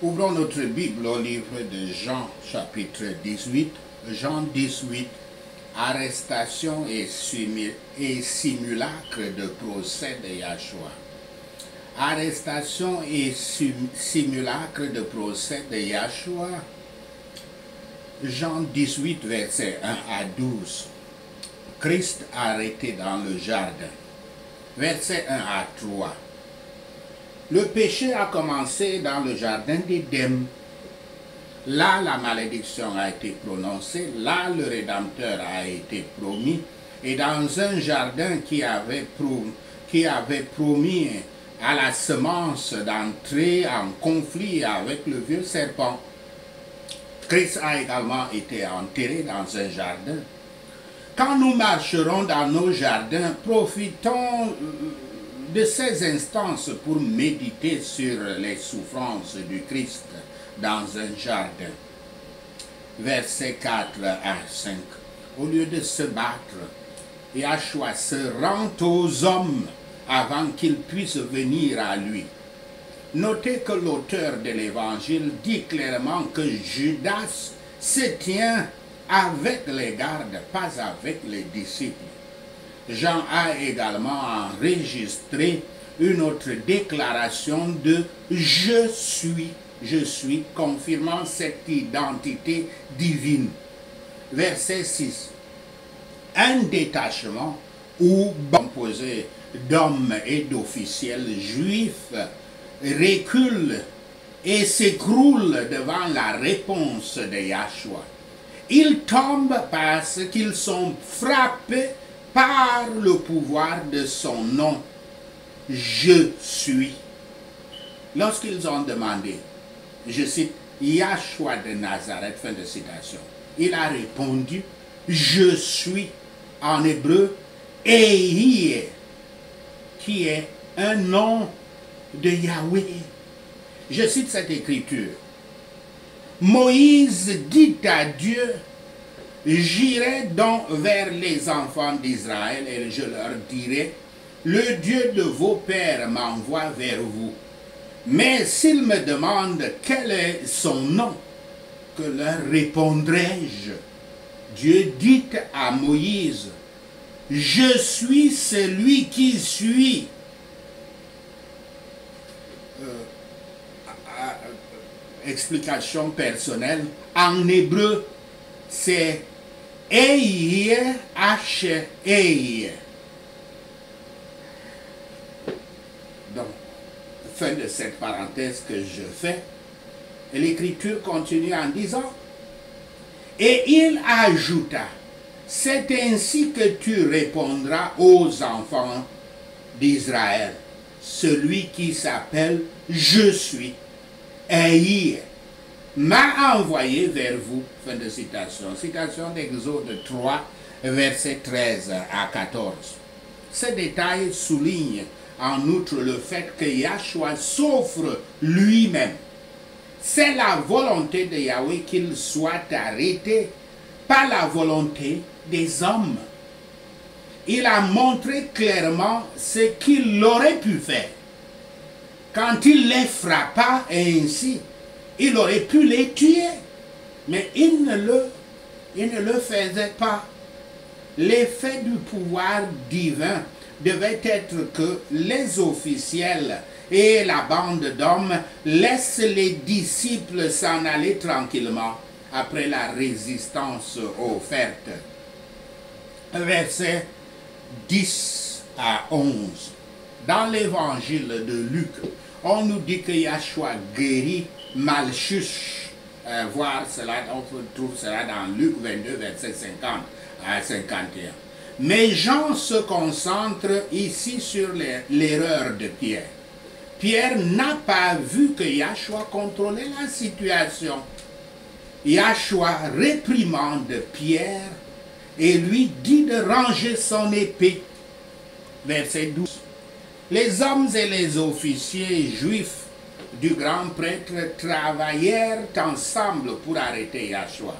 Ouvrons notre Bible au livre de Jean chapitre 18. Jean 18, arrestation et, simu- et simulacre de procès de Yahshua. Arrestation et sim- simulacre de procès de Yahshua. Jean 18, versets 1 à 12. Christ arrêté dans le jardin. Versets 1 à 3. Le péché a commencé dans le jardin d'Éden. Là, la malédiction a été prononcée, là, le Rédempteur a été promis, et dans un jardin qui avait, pro- qui avait promis à la semence d'entrer en conflit avec le vieux serpent. Christ a également été enterré dans un jardin. Quand nous marcherons dans nos jardins, profitons euh, de ces instances pour méditer sur les souffrances du Christ dans un jardin. Versets 4 à 5. Au lieu de se battre, Yahshua se rend aux hommes avant qu'ils puissent venir à lui. Notez que l'auteur de l'évangile dit clairement que Judas se tient avec les gardes, pas avec les disciples. Jean a également enregistré une autre déclaration de je suis, je suis, confirmant cette identité divine. Verset 6. Un détachement ou composé d'hommes et d'officiels juifs recule et s'écroule devant la réponse de Yahshua. Ils tombent parce qu'ils sont frappés par le pouvoir de son nom. Je suis. Lorsqu'ils ont demandé, je cite, Yahshua de Nazareth, fin de citation, il a répondu, je suis en hébreu, Ehie, qui est un nom de Yahweh. Je cite cette écriture. Moïse dit à Dieu, J'irai donc vers les enfants d'Israël et je leur dirai, le Dieu de vos pères m'envoie vers vous. Mais s'ils me demandent quel est son nom, que leur répondrai-je Dieu dit à Moïse, je suis celui qui suis. Euh, explication personnelle, en hébreu, c'est Eie H Eie. Donc, fin de cette parenthèse que je fais, l'écriture continue en disant, et il ajouta, c'est ainsi que tu répondras aux enfants d'Israël, celui qui s'appelle Je suis, Eie m'a envoyé vers vous. Fin de citation. Citation d'Exode 3, versets 13 à 14. Ce détail souligne en outre le fait que Yahshua s'offre lui-même. C'est la volonté de Yahweh qu'il soit arrêté, pas la volonté des hommes. Il a montré clairement ce qu'il aurait pu faire. Quand il les frappa ainsi, il aurait pu les tuer, mais il ne le, faisait pas. L'effet du pouvoir divin devait être que les officiels et la bande d'hommes laissent les disciples s'en aller tranquillement après la résistance offerte. Verset 10 à 11. Dans l'évangile de Luc, on nous dit que Yahshua guérit Malchus. Euh, voir cela, on trouve cela dans Luc 22, verset 50 à 51. Mais Jean se concentre ici sur l'erreur de Pierre. Pierre n'a pas vu que Yahshua contrôlait la situation. Yahshua réprimande Pierre et lui dit de ranger son épée. Verset 12. Les hommes et les officiers juifs du grand prêtre travaillèrent ensemble pour arrêter Yahshua.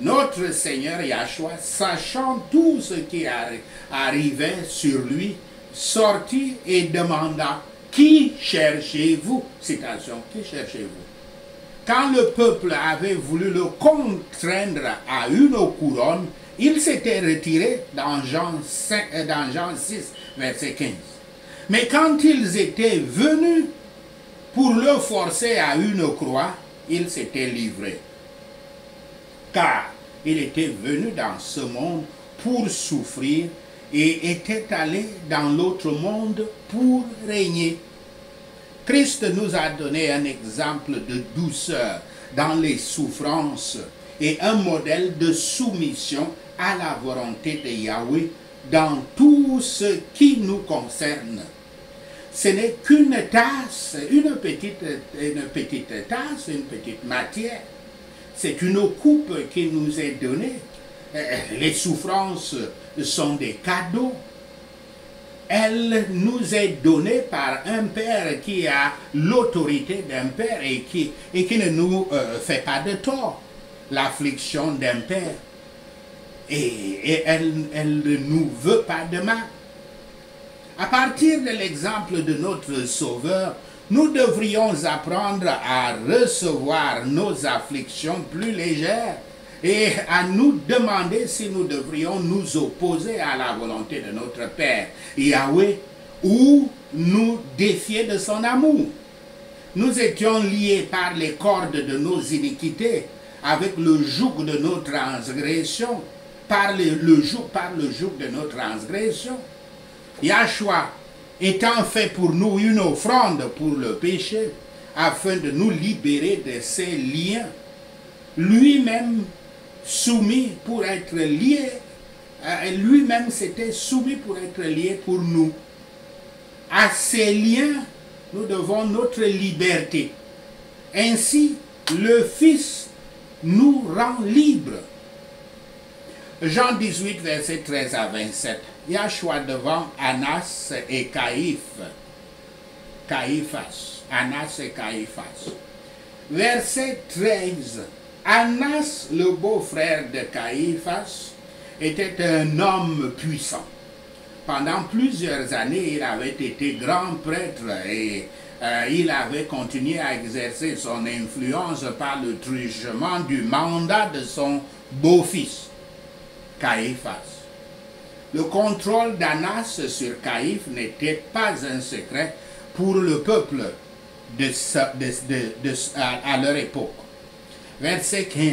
Notre Seigneur Yahshua, sachant tout ce qui arri- arrivait sur lui, sortit et demanda Qui cherchez-vous? Citation, qui cherchez-vous? Quand le peuple avait voulu le contraindre à une couronne, il s'était retiré dans Jean, 5, euh, dans Jean 6, verset 15. Mais quand ils étaient venus pour le forcer à une croix, il s'était livré. Car il était venu dans ce monde pour souffrir et était allé dans l'autre monde pour régner. Christ nous a donné un exemple de douceur dans les souffrances et un modèle de soumission à la volonté de Yahweh dans tout ce qui nous concerne. Ce n'est qu'une tasse, une petite, une petite tasse, une petite matière. C'est une coupe qui nous est donnée. Euh, les souffrances sont des cadeaux. Elle nous est donnée par un Père qui a l'autorité d'un Père et qui, et qui ne nous euh, fait pas de tort. L'affliction d'un Père et, elle, ne nous veut pas de mal. À partir de l'exemple de notre Sauveur, nous devrions apprendre à recevoir nos afflictions plus légères et à nous demander si nous devrions nous opposer à la volonté de notre Père Yahweh ou nous défier de son amour. Nous étions liés par les cordes de nos iniquités avec le joug de nos transgressions par le, joug, par le joug de notre transgression. Yahshua étant fait pour nous une offrande pour le péché, afin de nous libérer de ces liens, lui-même soumis pour être lié, euh, lui-même s'était soumis pour être lié pour nous. À ces liens, nous devons notre liberté. Ainsi, le Fils nous rend libres. Jean 18, verset 13 à 27. Yahshua devant Anas et Caïphe. Caïphas. Anas et Caïphas. Verset 13. Anas, le beau-frère de Caïphas, était un homme puissant. Pendant plusieurs années, il avait été grand prêtre et euh, il avait continué à exercer son influence par le truchement du mandat de son beau-fils. Caïphas. Le contrôle d'Anas sur Caïphe n'était pas un secret pour le peuple de, à, leur époque. Verset 15.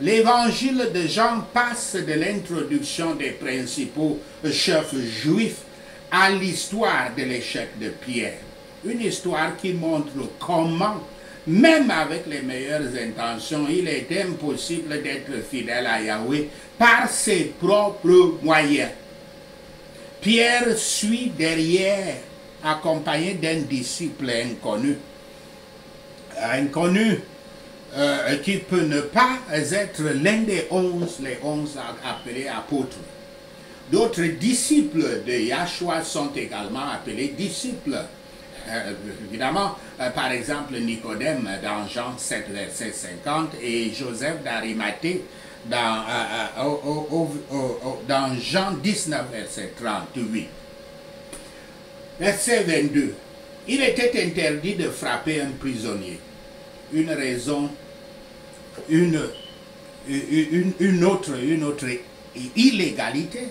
L'évangile de Jean passe de l'introduction des principaux chefs juifs à l'histoire de l'échec de Pierre. Une histoire qui montre comment même avec les meilleures intentions, il est impossible d'être fidèle à Yahweh par ses propres moyens. Pierre suit derrière, accompagné d'un disciple inconnu. Inconnu, euh, qui peut ne pas être l'un des onze, les onze appelés apôtres. D'autres disciples de Yahshua sont également appelés disciples. Euh, évidemment, euh, par exemple, Nicodème dans Jean 7, verset 50 et Joseph d'Arimathée dans, euh, dans Jean 19, verset 38. Verset 22. Il était interdit de frapper un prisonnier. Une raison, une, une, une autre, une autre illégalité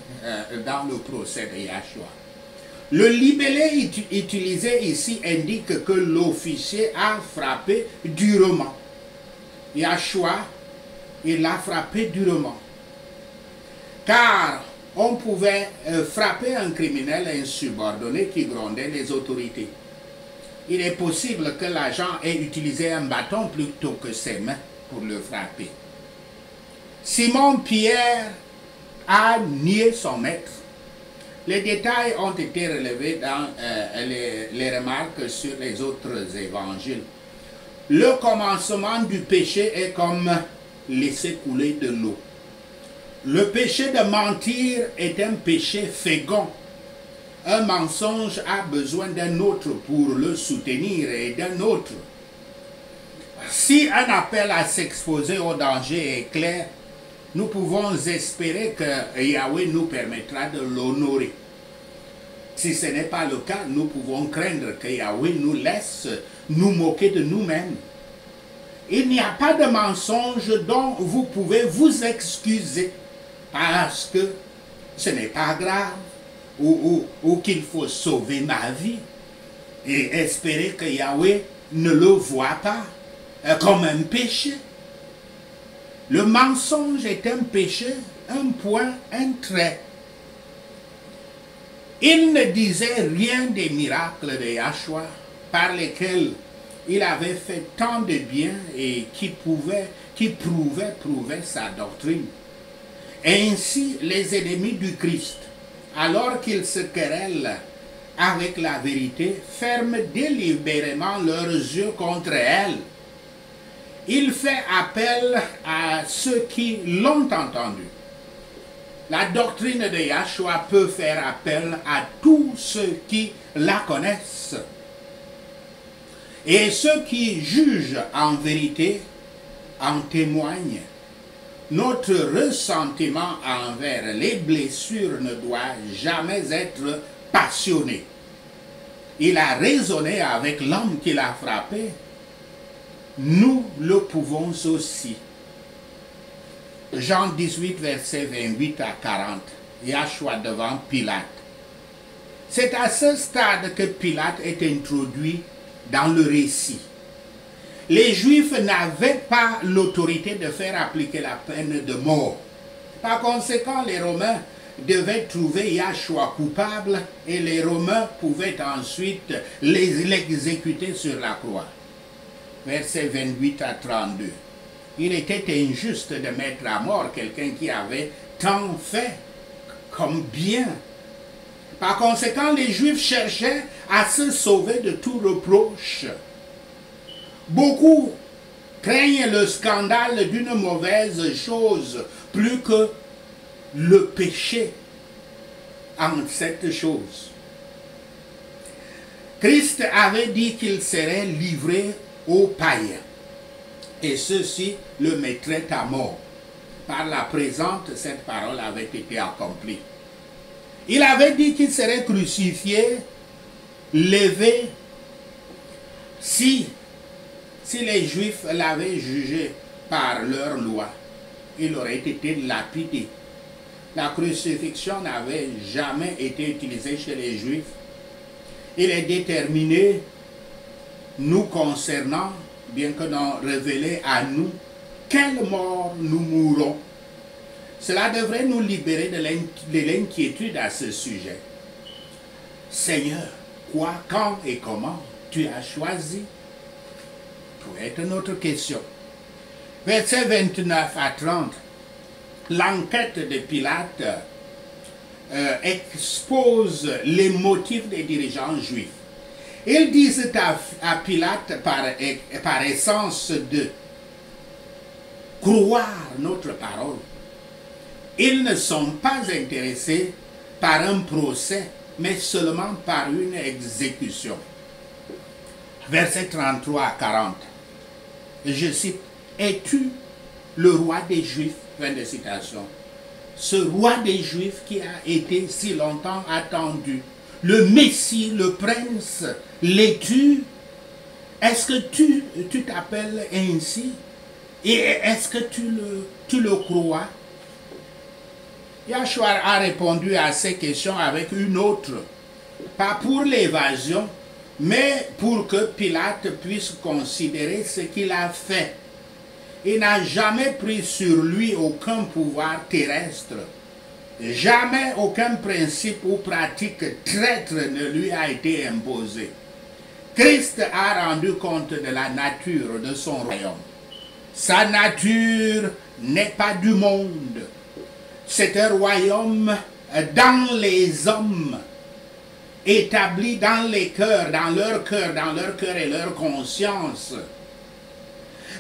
dans le procès de Yahshua. Le libellé utilisé ici indique que l'officier a frappé durement. Yahshua, il a frappé durement. Car on pouvait euh, frapper un criminel insubordonné qui grondait les autorités. Il est possible que l'agent ait utilisé un bâton plutôt que ses mains pour le frapper. Simon Pierre a nié son maître les détails ont été relevés dans euh, les, remarques sur les autres évangiles. Le commencement du péché est comme laisser couler de l'eau. Le péché de mentir est un péché fécond. Un mensonge a besoin d'un autre pour le soutenir et d'un autre. Si un appel à s'exposer au danger est clair, nous pouvons espérer que Yahweh nous permettra de l'honorer. Si ce n'est pas le cas, nous pouvons craindre que Yahweh nous laisse nous moquer de nous-mêmes. Il n'y a pas de mensonge dont vous pouvez vous excuser parce que ce n'est pas grave ou, ou, qu'il faut sauver ma vie et espérer que Yahweh ne le voit pas euh, comme un péché. Le mensonge est un péché, un point, un trait. Il ne disait rien des miracles de Yahshua par lesquels il avait fait tant de bien et qui pouvait, qui prouvait, prouvait sa doctrine. Ainsi, les ennemis du Christ, alors qu'ils se querellent avec la vérité, ferment délibérément leurs yeux contre elle. Il fait appel à ceux qui l'ont entendu. La doctrine de Yahshua peut faire appel à tous ceux qui la connaissent. Et ceux qui jugent en vérité en témoignent. Notre ressentiment envers les blessures ne doit jamais être passionné. Il a raisonné avec l'homme qui l'a frappé. Nous le pouvons aussi. Jean 18, verset 28 à 40. Yahshua devant Pilate. C'est à ce stade que Pilate est introduit dans le récit. Les Juifs n'avaient pas l'autorité de faire appliquer la peine de mort. Par conséquent, les Romains devaient trouver Yahshua coupable et les Romains pouvaient ensuite l'exécuter sur la croix. Verset 28 à 32. Il était injuste de mettre à mort quelqu'un qui avait tant fait comme bien par conséquent, les Juifs cherchaient à se sauver de tout reproche. Beaucoup craignent le scandale d'une mauvaise chose plus que le péché en cette chose. Christ avait dit qu'il serait livré aux païens et ceux-ci le mettraient à mort. Par la présente, cette parole avait été accomplie. Il avait dit qu'il serait crucifié, levé, si, si les Juifs l'avaient jugé par leur loi, il aurait été lapidé. La crucifixion n'avait jamais été utilisée chez les Juifs. Il est déterminé, nous concernant, bien que non révélé à nous, quelle mort nous mourrons cela devrait nous libérer de l'inquiétude à ce sujet. Seigneur, quoi, quand et comment tu as choisi? Pour être notre question. Verset 29 à 30. L'enquête de Pilate euh, expose les motifs des dirigeants juifs. Ils disent à, Pilate par, par essence de croire notre parole ils ne sont pas intéressés par un procès, mais seulement par une exécution. Verset 33 à 40. Je cite, Es-tu le roi des Juifs? Fin de citation. Ce roi des Juifs qui a été si longtemps attendu, le Messie, le prince, l'es-tu? Est-ce que tu t'appelles ainsi? Et est-ce que tu le, tu le crois? Yahshua a répondu à ces questions avec une autre, pas pour l'évasion, mais pour que Pilate puisse considérer ce qu'il a fait. Il n'a jamais pris sur lui aucun pouvoir terrestre. Jamais aucun principe ou pratique traître ne lui a été imposé. Christ a rendu compte de la nature de son royaume. Sa nature n'est pas du monde c'est un royaume dans les hommes, établi dans les cœurs, dans leur cœur, dans leur cœur et leur conscience.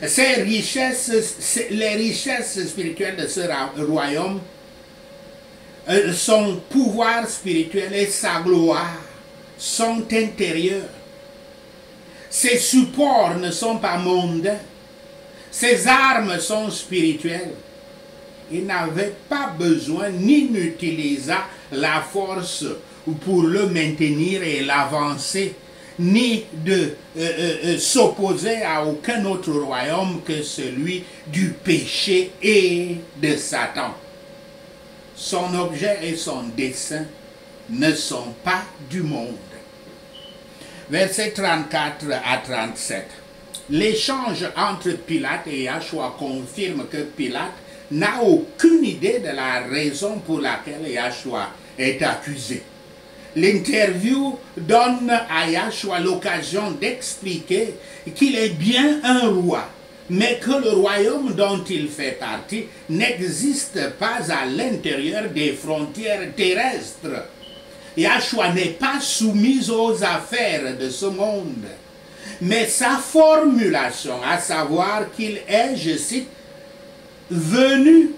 Ces richesses, les richesses spirituelles de ce royaume, euh, son pouvoir spirituel et sa gloire sont intérieurs. Ses supports ne sont pas mondains. Ses armes sont spirituelles il n'avait pas besoin ni n'utilisa la force pour le maintenir et l'avancer, ni de euh, euh, euh, s'opposer à aucun autre royaume que celui du péché et de Satan. Son objet et son dessein ne sont pas du monde. Versets 34 à 37. L'échange entre Pilate et Yahshua confirme que Pilate n'a aucune idée de la raison pour laquelle Yahshua est accusé. L'interview donne à Yahshua l'occasion d'expliquer qu'il est bien un roi, mais que le royaume dont il fait partie n'existe pas à l'intérieur des frontières terrestres. Yahshua n'est pas soumis aux affaires de ce monde. Mais sa formulation, à savoir qu'il est, je cite, venu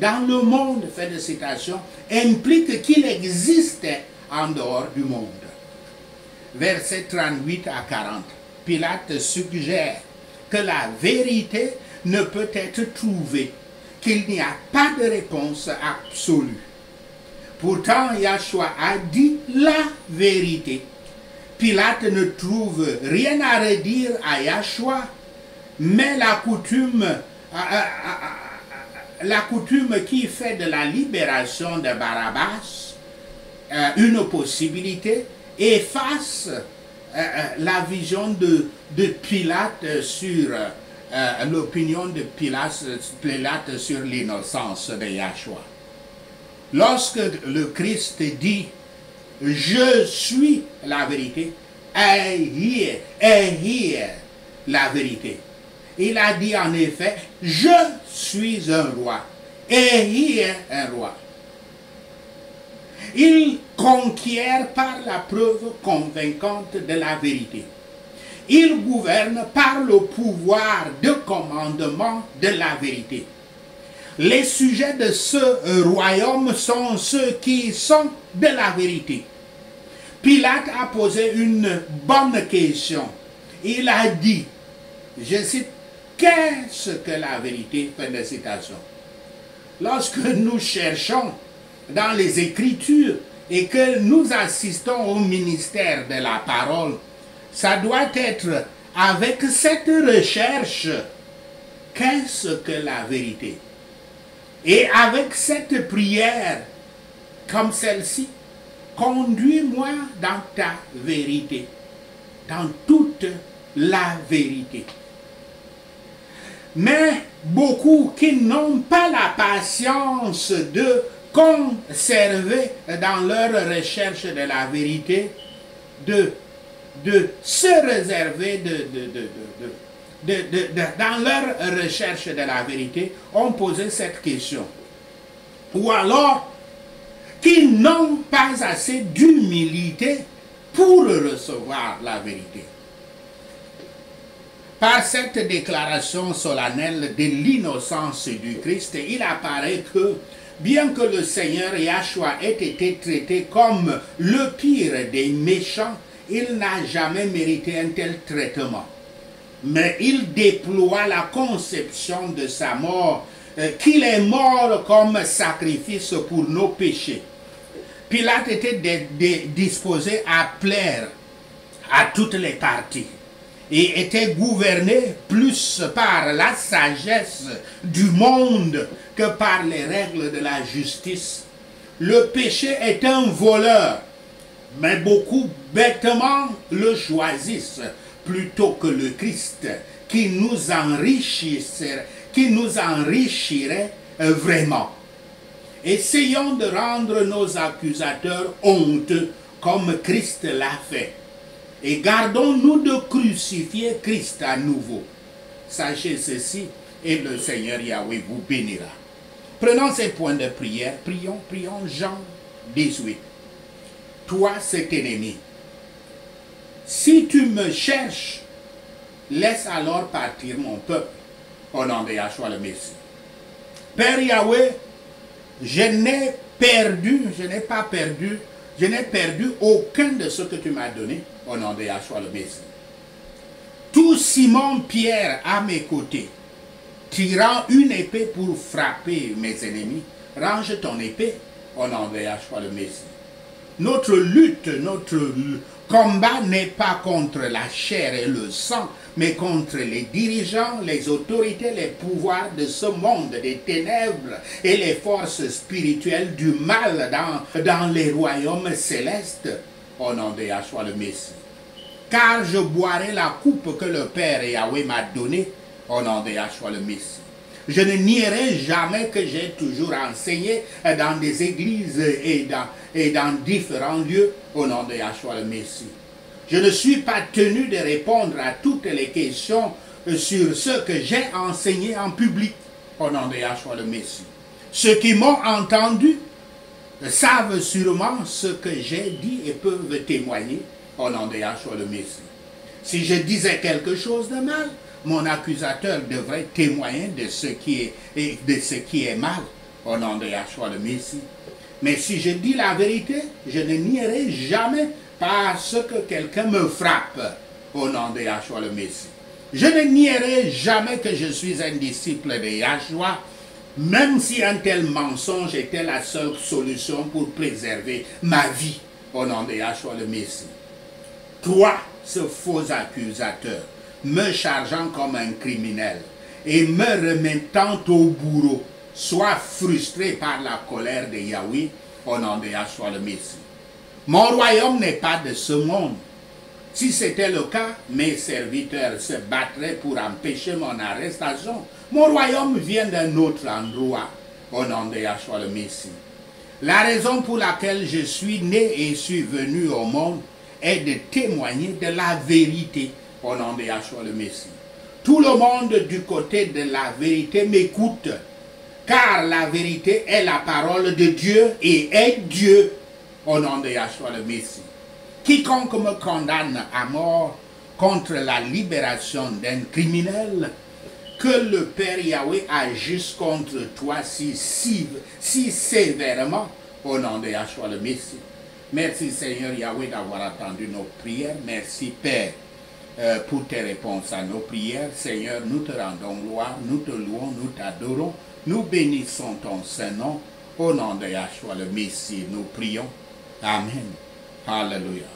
dans le monde, fait de citation, implique qu'il existait en dehors du monde. Versets 38 à 40. Pilate suggère que la vérité ne peut être trouvée, qu'il n'y a pas de réponse absolue. Pourtant, Yahshua a dit la vérité. Pilate ne trouve rien à redire à Yahshua, mais la coutume, la coutume qui fait de la libération de Barabbas euh, une possibilité efface euh, euh, la vision de, de Pilate sur l'opinion de Pilate, Pilate sur l'innocence de Yahshua. Lorsque le Christ dit je suis la vérité, hear la vérité. Il a dit en effet, je suis un roi, est un roi. Il conquiert par la preuve convaincante de la vérité. Il gouverne par le pouvoir de commandement de la vérité. Les sujets de ce royaume sont ceux qui sont de la vérité. Pilate a posé une bonne question. Il a dit, je cite, qu'est-ce que la vérité? Fin de citation. Lorsque nous cherchons dans les Écritures et que nous assistons au ministère de la parole, ça doit être avec cette recherche, qu'est-ce que la vérité? Et avec cette prière comme celle-ci, conduis-moi dans ta vérité, dans toute la vérité. Mais beaucoup qui n'ont pas la patience de conserver dans leur recherche de la vérité, de, de se réserver de, de, dans leur recherche de la vérité, ont posé cette question. Ou alors, qui n'ont pas assez d'humilité pour recevoir la vérité. Par cette déclaration solennelle de l'innocence du Christ, il apparaît que bien que le Seigneur Yahshua ait été traité comme le pire des méchants, il n'a jamais mérité un tel traitement. Mais il déploie la conception de sa mort, euh, qu'il est mort comme sacrifice pour nos péchés. Pilate était disposé à plaire à toutes les parties et était gouverné plus par la sagesse du monde que par les règles de la justice. Le péché est un voleur, mais beaucoup bêtement le choisissent plutôt que le Christ qui nous enrichirait, qui nous enrichirait vraiment. Essayons de rendre nos accusateurs honteux comme Christ l'a fait. Et gardons-nous de crucifier Christ à nouveau. Sachez ceci, et le Seigneur Yahweh vous bénira. Prenons ces points de prière, prions, prions Jean 18. Toi, cet ennemi, si tu me cherches, laisse alors partir mon peuple au nom de Yahshua le Messie. Père Yahweh, je n'ai perdu, je n'ai pas perdu, je n'ai perdu aucun de ce que tu m'as donné au nom de le Messie. Tout Simon Pierre à mes côtés, tirant une épée pour frapper mes ennemis, range ton épée au nom de Yahshua le Messie. notre lutte, notre combat n'est pas contre la chair et le sang, mais contre les dirigeants, les autorités, les pouvoirs de ce monde des ténèbres et les forces spirituelles du mal dans, les royaumes célestes, au nom de Yahshua le Messie. Car je boirai la coupe que le Père Yahweh m'a donnée, au nom de Yahshua le Messie. Je ne nierai jamais que j'ai toujours enseigné dans des églises et dans, différents lieux au nom de Yahshua le Messie. Je ne suis pas tenu de répondre à toutes les questions sur ce que j'ai enseigné en public au nom de Yahshua le Messie. Ceux qui m'ont entendu savent sûrement ce que j'ai dit et peuvent témoigner au nom de Yahshua le Messie. Si je disais quelque chose de mal, mon accusateur devrait témoigner de ce qui est, de ce qui est mal au nom de Yahshua le Messie. Mais si je dis la vérité, je ne nierai jamais parce que quelqu'un me frappe au nom de Yahshua le Messie. Je ne nierai jamais que je suis un disciple de Yahshua, même si un tel mensonge était la seule solution pour préserver ma vie au nom de Yahshua le Messie. Toi, ce faux accusateur, me chargeant comme un criminel et me remettant au bourreau, sois frustré par la colère de Yahweh au nom de Yahshua le Messie. Mon royaume n'est pas de ce monde. Si c'était le cas, mes serviteurs se battraient pour empêcher mon arrestation. Mon royaume vient d'un autre endroit, au nom de Yahshua le Messie. La raison pour laquelle je suis né et suis venu au monde est de témoigner de la vérité au nom de Yahshua le Messie. Tout le monde du côté de la vérité m'écoute, car la vérité est la parole de Dieu et est Dieu au nom de Yahshua le Messie. Quiconque me condamne à mort contre la libération d'un criminel, que le Père Yahweh agisse contre toi si, si, si sévèrement au nom de Yahshua le Messie. Merci Seigneur Yahweh d'avoir attendu nos prières. Merci Père euh, pour tes réponses à nos prières. Seigneur, nous te rendons gloire, nous te louons, nous t'adorons, nous bénissons ton Saint-Nom. Au nom de Yahshua le Messie, nous prions. Amen. Hallelujah.